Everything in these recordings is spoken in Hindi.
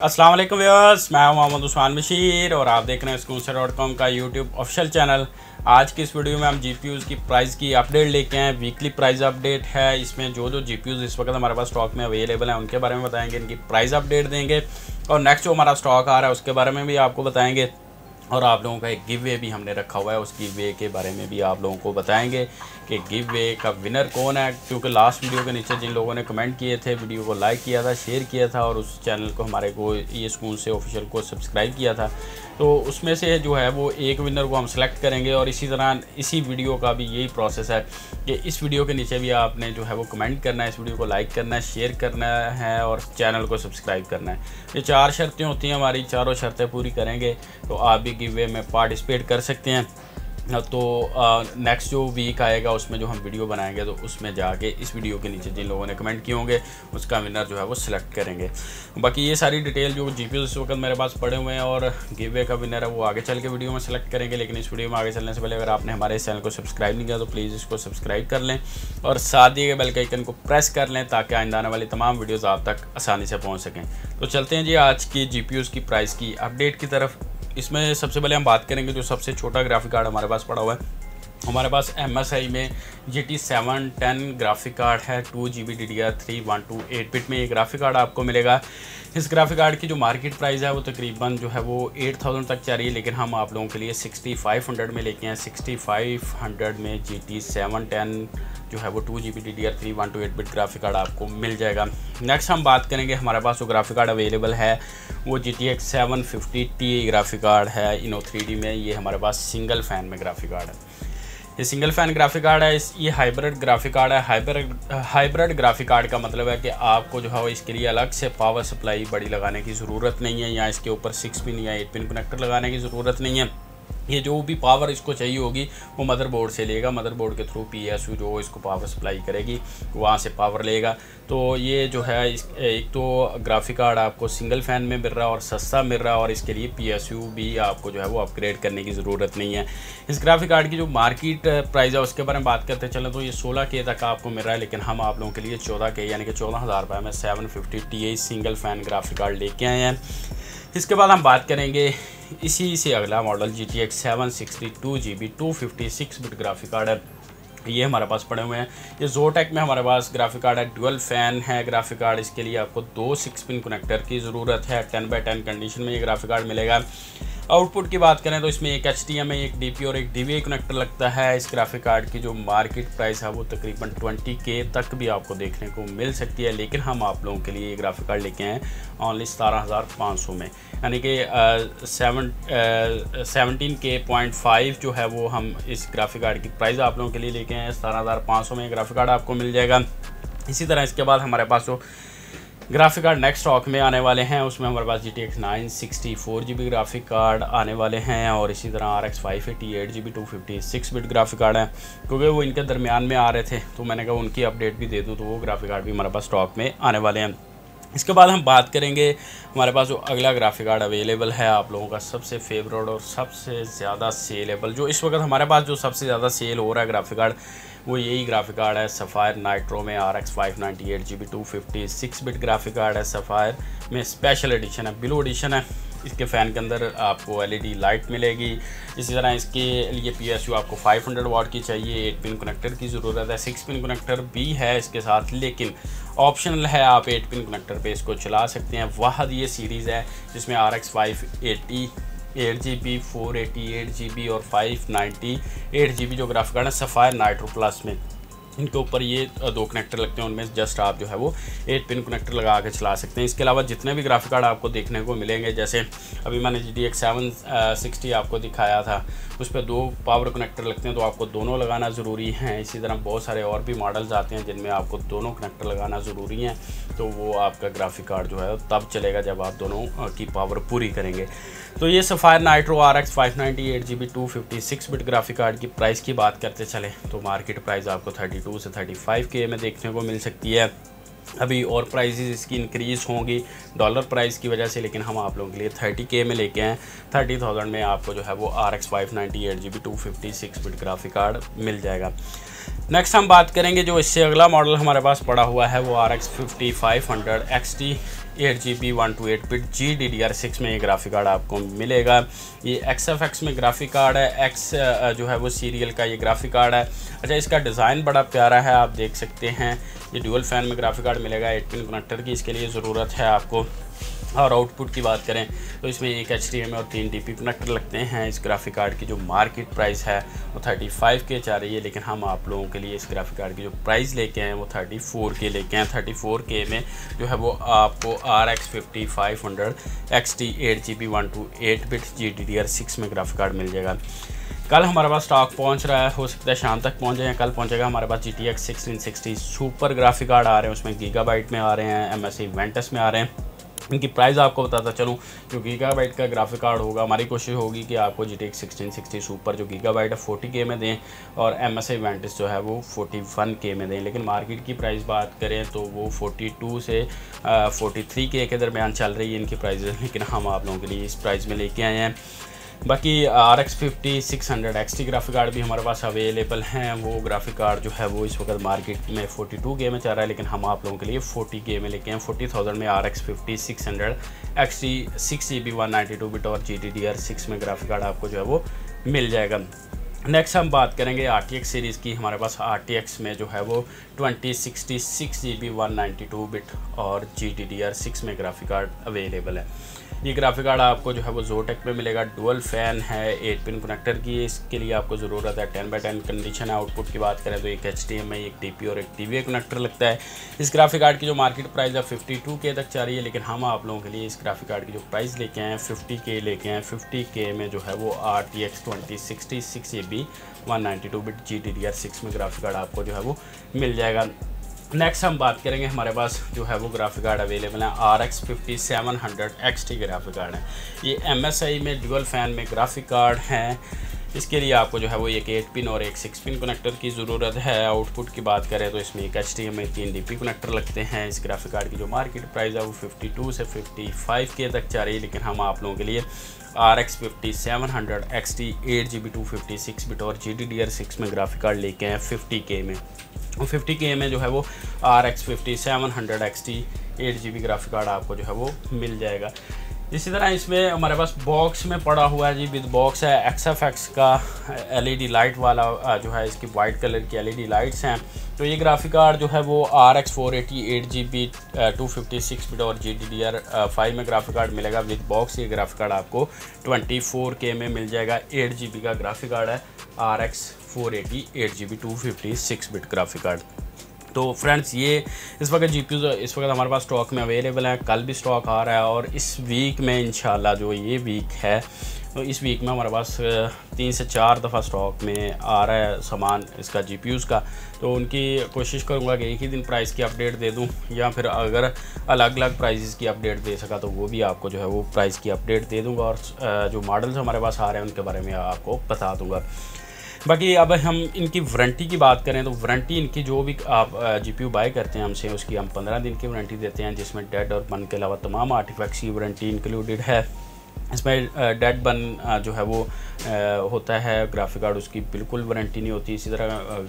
अस्सलाम वालेकुम व्यूअर्स, मैं मोहम्मद उस्मान बशीर और आप देख रहे हैं स्कूल डॉट कॉम का यूट्यूब ऑफिशियल चैनल आज की इस वीडियो में हम जी की प्राइस की अपडेट लेके हैं। वीकली प्राइस अपडेट है। इसमें जो जो जी इस वक्त हमारे पास स्टॉक में अवेलेबल हैं, उनके बारे में बताएँगे, इनकी प्राइस अपडेट देंगे और नेक्स्ट जो हमारा स्टॉक आ रहा है, उसके बारे में भी आपको बताएँगे। और आप लोगों का एक गिव वे भी हमने रखा हुआ है। उस गिव वे के बारे में भी आप लोगों को बताएँगे कि गिव वे का विनर कौन है, क्योंकि लास्ट वीडियो के नीचे जिन लोगों ने कमेंट किए थे वीडियो को लाइक किया था शेयर किया था और उस चैनल को हमारे को, ये स्कूल से ऑफिशियल को सब्सक्राइब किया था। तो उसमें से जो है वो एक विनर को हम सेलेक्ट करेंगे और इसी तरह इसी वीडियो का भी यही प्रोसेस है कि इस वीडियो के नीचे भी आपने जो है वो कमेंट करना है, इस वीडियो को लाइक करना है शेयर करना है और चैनल को सब्सक्राइब करना है। ये चार शर्तें होती हैं हमारी, चारों शर्तें पूरी करेंगे तो आप भी गिवे में पार्टिसिपेट कर सकते हैं। तो नेक्स्ट जो वीक आएगा, उसमें जो हम वीडियो बनाएँगे तो उसमें जाके इस वीडियो के नीचे जिन लोगों ने कमेंट किए होंगे, उसका विनर जो है वो सिलेक्ट करेंगे। बाकी ये सारी डिटेल जो जी इस वक्त मेरे पास पड़े हुए हैं और गिव का विनर है, वो आगे चल के वीडियो में सेलेक्ट करेंगे, लेकिन इस वीडियो में आगे चलने से पहले अगर आपने हमारे इस चैनल को सब्सक्राइब नहीं किया तो प्लीज़ इसको सब्सक्राइब कर लें और साथ गए बेल के आइकन को प्रेस कर लें, ताकि आइंदा आने वाली तमाम वीडियोज़ आप तक आसानी से पहुँच सकें। तो चलते हैं जी आज की जी की प्राइस की अपडेट की तरफ़। इसमें सबसे पहले हम बात करेंगे जो सबसे छोटा ग्राफिक कार्ड हमारे पास पड़ा हुआ है। हमारे पास एम एस आई में G T seven ten graphic card है two G B D D R three one two eight bit में ये ग्राफिक कार्ड आपको मिलेगा। इस ग्राफिक कार्ड की जो मार्केट प्राइस है वो तकरीबन जो है वो एट थाउज़ेंड तक जा रही है, लेकिन हम आप लोगों के लिए सिक्सटी फाइव हंड्रेड में लेके हैं। सिक्सटी फाइव हंड्रेड में जी टी सेवन टेन जो है वो two G B D D R three one two eight bit graphic card आपको मिल जाएगा। नेक्स्ट हम बात करेंगे, हमारे पास जो ग्राफिक कार्ड अवेलेबल है। वो G T X seven fifty T graphic card है इनो थ्री डी में। ये हमारे पास सिंगल फ़ैन में ग्राफिक कार्ड है। ये सिंगल फ़ैन ग्राफिक कार्ड है, इस, ये हाइब्रिड ग्राफिक कार्ड है। हाइब्रिड हाइब्रिड ग्राफिक कार्ड का मतलब है कि आपको जो है वो इसके लिए अलग से पावर सप्लाई बड़ी लगाने की ज़रूरत नहीं है, या इसके ऊपर सिक्स पिन या एट पिन कनेक्टर लगाने की ज़रूरत नहीं है। ये जो भी पावर इसको चाहिए होगी, वो मदरबोर्ड से लेगा। मदरबोर्ड के थ्रू पी एस जो इसको पावर सप्लाई करेगी, वहाँ से पावर लेगा। तो ये जो है, इस, एक तो ग्राफिक कार्ड आपको सिंगल फ़ैन में मिल रहा है और सस्ता मिल रहा है और इसके लिए पी एस भी आपको जो है, वो अपग्रेड करने की ज़रूरत नहीं है। इस ग्राफिक कार्ड की जो मार्केट प्राइस है, उसके बारे में बात करते चलें तो ये सोलह के तक आपको मिल रहा है, लेकिन हम आप लोगों के लिए चौदह के यानी कि चौदह हज़ार रुपये में seven fifty T single fan graphic card लेके आए हैं। इसके बाद हम बात करेंगे इसी से अगला model G T X seven sixty two G B two fifty six bit graphic card है। ये हमारे पास पड़े हुए हैं। ये जोटेक में हमारे पास ग्राफिक कार्ड है डुअल फ़ैन है ग्राफिक कार्ड इसके लिए आपको दो सिक्स पिन कनेक्टर की ज़रूरत है। टेन बाई टेन कंडीशन में ये ग्राफिक कार्ड मिलेगा। आउटपुट की बात करें तो इसमें एक एच डी एम एक डी पी और एक डी वी कनेक्टर लगता है। इस ग्राफिक कार्ड की जो मार्केट प्राइस है, वो तकरीबन ट्वेंटी के तक भी आपको देखने को मिल सकती है। लेकिन हम आप लोगों के लिए ये ग्राफिक कार्ड लेके आए ऑनली सतारह हज़ार पाँच सौ में। यानी कि सेवन सेवनटीन के पॉइंट फाइव जो है वो हम इस ग्राफिक कार्ड की प्राइस आप लोगों के लिए लेके आए हैं। सतारह हज़ार पाँच सौ में ग्राफिक कार्ड आपको मिल जाएगा। इसी तरह इसके बाद हमारे पास जो ग्राफिक कार्ड नेक्स्ट स्टॉक में आने वाले हैं। उसमें हमारे पास G T X nine sixty four G B graphic card आने वाले हैं और इसी तरह R X five eighty eight G B two fifty six bit graphic card हैं। क्योंकि वो इनके दरमियान में आ रहे थे तो मैंने कहा उनकी अपडेट भी दे दूँ तो वो ग्राफिक कार्ड भी हमारे पास स्टॉक में आने वाले हैं। इसके बाद हम बात करेंगे, हमारे पास जो अगला ग्राफिक कार्ड अवेलेबल है, आप लोगों का सबसे फेवरेट और सबसे ज़्यादा सेलेबल जो इस वक्त हमारे पास जो सबसे ज़्यादा सेल हो रहा है ग्राफिक कार्ड वो यही ग्राफिक कार्ड है सफ़ायर नाइट्रो में R X five ninety eight G B two fifty six bit graphic card है सफ़ायर में स्पेशल एडिशन है ब्लू एडिशन है। इसके फ़ैन के अंदर आपको एलईडी लाइट मिलेगी। इसी तरह इसके लिए पीएसयू आपको 500 वाट की चाहिए एट पिन कनेक्टर की ज़रूरत है सिक्स पिन कनेक्टर भी है इसके साथ, लेकिन ऑप्शनल है, आप एट पिन कनेक्टर पे इसको चला सकते हैं। वाहद ये सीरीज़ है जिसमें R X five eighty eight G B four eighty, eight G B और five ninety, eight G B जो ग्राफिक कार्ड है सफ़ायर नाइट्रो प्लस में। इनके ऊपर ये दो कनेक्टर लगते हैं, उनमें जस्ट आप जो है वो एट पिन कनेक्टर लगा के चला सकते हैं। इसके अलावा जितने भी ग्राफिक कार्ड आपको देखने को मिलेंगे, जैसे अभी मैंने G D X seven sixty आपको दिखाया था, उस पर दो पावर कनेक्टर लगते हैं तो आपको दोनों लगाना ज़रूरी है। इसी तरह बहुत सारे और भी मॉडल्स आते हैं, जिनमें आपको दोनों कनेक्टर लगाना ज़रूरी हैं तो वो आपका ग्राफिक कार्ड जो है, तब चलेगा जब आप दोनों की पावर पूरी करेंगे। तो ये Sapphire Nitro R X five ninety eight G B two fifty six bit graphic card की प्राइस की बात करते चले तो मार्केट प्राइस आपको थर्टी टू से थर्टी फाइव के में देखने को मिल सकती है। अभी और प्राइजेस इसकी इंक्रीज़ होंगी डॉलर प्राइस की वजह से, लेकिन हम आप लोगों के लिए थर्टी के में लेके हैं थर्टी थाउज़ेंड में आपको जो है वो R X five ninety eight G B two fifty six bit graphic card मिल जाएगा। नेक्स्ट हम बात करेंगे जो इससे अगला मॉडल हमारे पास पड़ा हुआ है, वो R X fifty five hundred X T eight G B one two eight bit G D D R six में ये ग्राफिक कार्ड आपको मिलेगा। ये एक्स एफ़ एक्स में ग्राफिक कार्ड है एक्स जो है वो सीरियल का ये ग्राफिक कार्ड है। अच्छा इसका डिज़ाइन बड़ा प्यारा है, आप देख सकते हैं। ये ड्यूअल फ़ैन में ग्राफिक कार्ड मिलेगा एट पिन कनेक्टर की इसके लिए ज़रूरत है आपको। और आउटपुट की बात करें तो इसमें एक एच डी और तीन डी पी कनेक्टर लगते हैं। इस ग्राफिक कार्ड की जो मार्केट प्राइस है, वो थर्टी फाइव के चाह रही है, लेकिन हम आप लोगों के लिए इस ग्राफिक कार्ड की जो प्राइस लेके आए वो थर्टी फोर के लेके आए थर्टी फोर के में जो है, वो आपको R X fifty five hundred X T eight G B one two eight bit G D D R six में ग्राफिक कार्ड मिल जाएगा। कल हमारे पास स्टॉक पहुँच रहा है, हो सकता है शाम तक पहुँच जाए, कल पहुंचेगा हमारे पास G T X sixteen sixty super graphic card आ रहे हैं, उसमें गीगा बाइट में आ रहे हैं एम एस सी वेंटस में आ रहे हैं। इनकी प्राइस आपको बताता चलूँ, जो गीगा बाइट का ग्राफिक कार्ड होगा, हमारी कोशिश होगी कि आपको G T sixteen sixty super जो गीगा बाइट है फोर्टी के में दें और एम एस आई वेंटिस जो है वो फोर्टी वन के में दें। लेकिन मार्केट की प्राइस बात करें तो वो फोर्टी टू से फोर्टी थ्री के के दरमियान चल रही है इनकी प्राइजेज लेकिन हम आप लोगों के लिए इस प्राइस में लेके आए हैं। बाकी R X fifty six hundred X T graphic card भी हमारे पास अवेलेबल हैं। वो ग्राफिक कार्ड जो है वो इस वक्त मार्केट में फोर्टी टू के में चल रहा है, लेकिन हम आप लोगों के लिए फोर्टी के में लेके हैं। फोर्टी थाउज़ेंड में R X fifty six hundred X T six G B one ninety two bit और G T D R six में ग्राफिक कार्ड आपको जो है वो मिल जाएगा। नेक्स्ट हम बात करेंगे आर टी एक्स सीरीज़ की। हमारे पास आर टी एक्स में जो है वो twenty sixty six G B one ninety two bit और G T D R six में ग्राफिक कार्ड अवेलेबल है। ये ग्राफिक कार्ड आपको जो है वो जोटेक में मिलेगा। डुअल फ़ैन है एट पिन कनेक्टर की। इसके लिए आपको ज़रूरत है ten by ten condition output की बात करें तो एक एच टी एम एक टी पी और एक टी वी कनेक्टर लगता है। इस ग्राफिक कार्ड की जो मार्केट प्राइस है फिफ्टी टू के तक जा रही है, लेकिन हम आप लोगों के लिए इस ग्राफिक कार्ड की जो प्राइस लेके आए हैं फिफ्टी के लेके आए फिफ्टी के में जो है वो R T X twenty sixty six A B one ninety two bit G T D R six में ग्राफिक कार्ड आपको जो है वो मिल जाएगा। नेक्स्ट हम बात करेंगे हमारे पास जो है वो ग्राफिक कार्ड अवेलेबल है R X fifty seven hundred X T graphic card है। ये एम एस आई में डुअल फ़ैन में ग्राफिक कार्ड हैं। इसके लिए आपको जो है वो एक एट पिन और एक सिक्स पिन कनेक्टर की ज़रूरत है। आउटपुट की बात करें तो इसमें एक एच डी एम तीन डी पी कनेक्टर लगते हैं। इस ग्राफिक कार्ड की जो मार्केट प्राइस है वो फिफ्टी टू से फिफ्टी फाइव के तक जा रही है, लेकिन हम आप लोगों के लिए R X fifty seven hundred X T eight G B two fifty six bit और G D D R six में ग्राफिक कार्ड लेके हैं फिफ्टी के में। फिफ्टी के में जो है वो R X fifty seven hundred X T eight G B graphic card आपको जो है वो मिल जाएगा। इसी तरह इसमें हमारे पास बॉक्स में पड़ा हुआ है जी विद बॉक्स है एक्स एफ़ एक्स का एलईडी लाइट वाला जो है इसकी वाइट कलर की एलईडी लाइट्स हैं। तो ये ग्राफिक कार्ड जो है वो R X four eighty eight G B two fifty six bit और G D D R five में ग्राफिक कार्ड मिलेगा। विद बॉक्स ये ग्राफिक कार्ड आपको ट्वेंटी फोर के में मिल जाएगा। एट जी बी का ग्राफिक कार्ड है R X four eighty eight G B two fifty six bit graphic card तो फ्रेंड्स ये इस वक्त जी इस वक्त हमारे पास स्टॉक में अवेलेबल है। कल भी स्टॉक आ रहा है और इस वीक में इन जो ये वीक है तो इस वीक में हमारे पास तीन से चार दफ़ा स्टॉक में आ रहा है सामान इसका जी का। तो उनकी कोशिश करूँगा कि एक ही दिन प्राइस की अपडेट दे दूँ या फिर अगर अलग अलग प्राइजेस की अपडेट दे सका तो वो भी आपको जो है वो प्राइस की अपडेट दे दूँगा और जो मॉडल्स हमारे पास आ रहे हैं, उनके बारे में आपको बता दूँगा। बाकी अब हम इनकी वारंटी की बात करें तो वारंटी इनकी जो भी, आप जी पी बाय करते हैं हमसे, उसकी हम पंद्रह दिन की वारंटी देते हैं, जिसमें डेड और बन के अलावा तमाम आर्टिफैक्ट्स की वारंटी इंक्लूडेड है। इसमें डेड बन जो है वो होता है ग्राफिक कार्ड उसकी बिल्कुल वारंटी नहीं होती। इसी तरह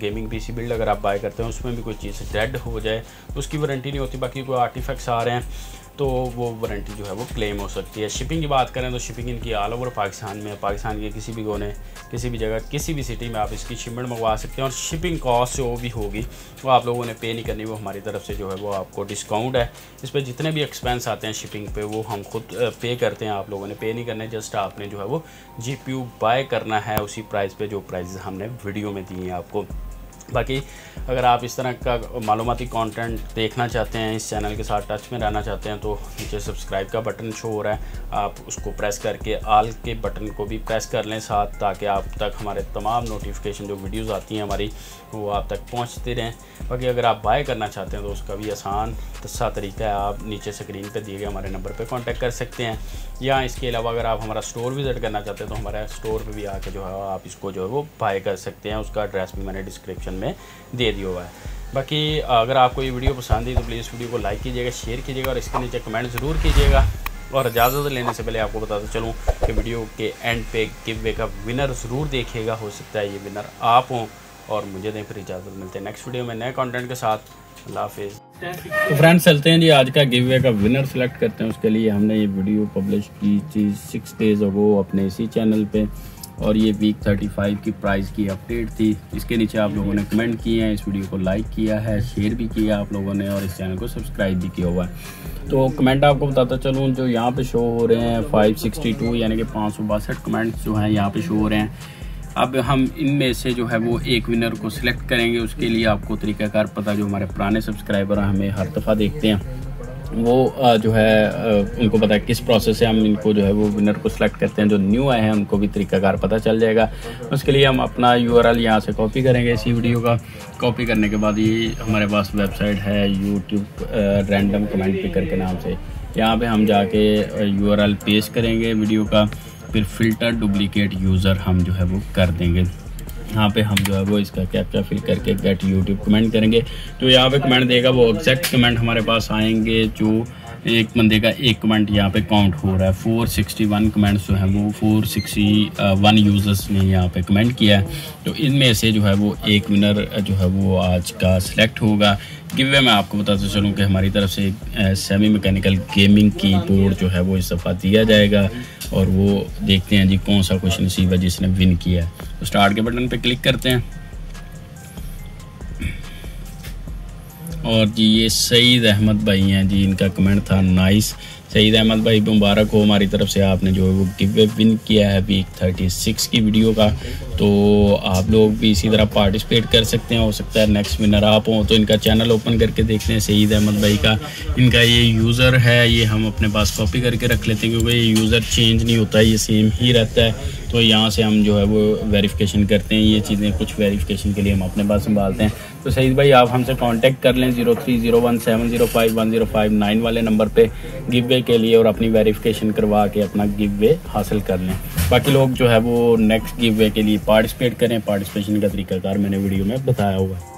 गेमिंग पीसी बिल्ड अगर आप बाय करते हैं, उसमें भी कोई चीज़ डेड हो जाए तो उसकी वारंटी नहीं होती। बाकी कोई आर्टिफैक्ट्स आ रहे हैं तो वो वारंटी जो है वो क्लेम हो सकती है। शिपिंग की बात करें तो शिपिंग इनकी ऑल ओवर पाकिस्तान में पाकिस्तान के किसी भी कोने, किसी भी जगह, किसी भी सिटी में आप इसकी शिपमेंट मंगवा सकते हैं और शिपिंग कॉस्ट जो भी होगी, वो आप लोगों ने पे नहीं करनी, वो हमारी तरफ़ से जो है वो आपको डिस्काउंट है। इस पर जितने भी एक्सपेंस आते हैं शिपिंग पे, वो हम खुद पे करते हैं, आप लोगों ने पे नहीं करने जस्ट आपने जो है वो जी बाय करना है, उसी प्राइस पर जो प्राइस हमने वीडियो में दिए हैं आपको। बाकी अगर आप इस तरह का मालूमती कंटेंट देखना चाहते हैं, इस चैनल के साथ टच में रहना चाहते हैं तो नीचे सब्सक्राइब का बटन शो हो रहा है। आप उसको प्रेस करके आल के बटन को भी प्रेस कर लें साथ, ताकि आप तक हमारे तमाम नोटिफिकेशन जो वीडियोज़ आती हैं हमारी, वो आप तक पहुँचते रहें। बाकी अगर आप बाय करना चाहते हैं तो उसका भी आसान, तस्सा तरीका है, आप नीचे स्क्रीन पर दिए गए हमारे नंबर पर कॉन्टैक्ट कर सकते हैं। या इसके अलावा अगर आप हमारा स्टोर विज़िट करना चाहते हैं तो हमारे स्टोर पर भी आके जो है, आप इसको जो है, वो बाय कर सकते हैं। उसका एड्रेस भी मैंने डिस्क्रिप्शन में दे दिया हुआ है। बाकी, अगर आपको ये वीडियो पसंद आई तो प्लीज़ वीडियो को लाइक कीजिएगा शेयर कीजिएगा और इसके नीचे कमेंट ज़रूर कीजिएगा और इजाज़त लेने से पहले आपको बताता चलूँ कि वीडियो के एंड पे गिव वे का विनर ज़रूर देखेगा हो सकता है ये विनर आप हों और मुझे दें फिर इजाज़त। मिलते हैं नेक्स्ट वीडियो में नए कंटेंट के साथ। हाफिज़। तो फ्रेंड्स चलते हैं जी, आज का गिव वे का विनर सेलेक्ट करते हैं, उसके लिए हमने ये वीडियो पब्लिश की थी सिक्स डेज़ अगो अपने इसी चैनल पे। और ये वीक 35 की प्राइस की अपडेट थी। इसके नीचे आप लोगों ने कमेंट किए हैं, इस वीडियो को लाइक किया है शेयर भी किया आप लोगों ने और इस चैनल को सब्सक्राइब भी किया हुआ है। तो कमेंट आपको बताता चलूँ, जो यहाँ पे शो हो रहे हैं 562 यानी कि पाँच सौ कमेंट जो हैं यहाँ पे शो हो रहे हैं। अब हम इनमें से जो है वो एक विनर को सिलेक्ट करेंगे, उसके लिए आपको तरीक़ाकार पता जो हमारे पुराने सब्सक्राइबर हमें हर दफ़ा देखते हैं। वो जो है उनको पता है किस प्रोसेस से हम इनको जो है वो विनर को सिलेक्ट करते हैं। जो न्यू आए हैं, उनको भी तरीकाकार पता चल जाएगा। उसके लिए हम अपना यू आर एल यहाँ से कॉपी करेंगे इसी वीडियो का। कॉपी करने के बाद ये हमारे पास वेबसाइट है यूट्यूब रैंडम कमेंट पिकर के नाम से। यहाँ पे हम जाके यू आर एल पेश करेंगे वीडियो का। फिर फ़िल्टर डुप्लीकेट यूज़र हम जो है वो कर देंगे। यहाँ पे हम जो है वो इसका कैप्चा फिल करके गेट यूट्यूब कमेंट करेंगे। तो यहाँ पे कमेंट देगा, वो एग्जैक्ट कमेंट हमारे पास आएँगे जो एक बंदे का एक कमेंट यहाँ पे काउंट हो रहा है। 461 कमेंट्स जो है वो 461 यूज़र्स ने यहाँ पे कमेंट किया है। तो इनमें से जो है वो एक विनर जो है वो आज का सिलेक्ट होगा। गिवे मैं आपको बताते चलूँ कि हमारी तरफ़ से semi mechanical gaming keyboard जो है वो इस दफ़ा दिया जाएगा और वो देखते हैं जी कौन सा क्वेश्चन नसीब है जिसने विन किया है। तो स्टार्ट के बटन पर क्लिक करते हैं। और जी, ये सईद अहमद भाई हैं जी, इनका कमेंट था नाइस सईद अहमद भाई, मुबारक हो हमारी तरफ़ से। आपने जो है वो गिव विन किया है वीक थर्टी सिक्स की वीडियो का। तो आप लोग भी इसी तरह पार्टिसिपेट कर सकते हैं। हो सकता है नेक्स्ट विनर आप हों तो इनका चैनल ओपन करके देखते हैं सईद अहमद भाई का। इनका ये यूज़र है, ये हम अपने पास कॉपी करके रख लेते हैं, क्योंकि ये यूज़र चेंज नहीं होता, ये सेम ही रहता है। तो यहाँ से हम जो है वो वेरिफिकेशन करते हैं, ये चीज़ें कुछ वेरिफिकेशन के लिए हम अपने पास संभालते हैं। तो सईद भाई, आप हमसे कांटेक्ट कर लें zero three zero one seven zero five one zero five nine वाले नंबर पे गिव वे के लिए और अपनी वेरिफिकेशन करवा के अपना गिव वे हासिल कर लें। बाकी लोग जो है वो नेक्स्ट गिव वे के लिए पार्टिसिपेट करें। पार्टिसिपेशन का तरीकाकार मैंने वीडियो में बताया हुआ है।